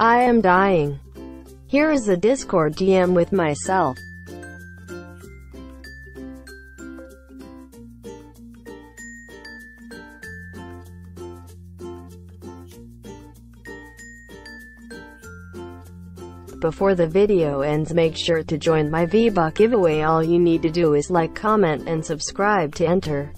I am dying. Here is a Discord DM with myself. Before the video ends make sure to join my V-Buck giveaway all you need to do is like comment and subscribe to enter.